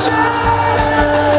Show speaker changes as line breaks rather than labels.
try.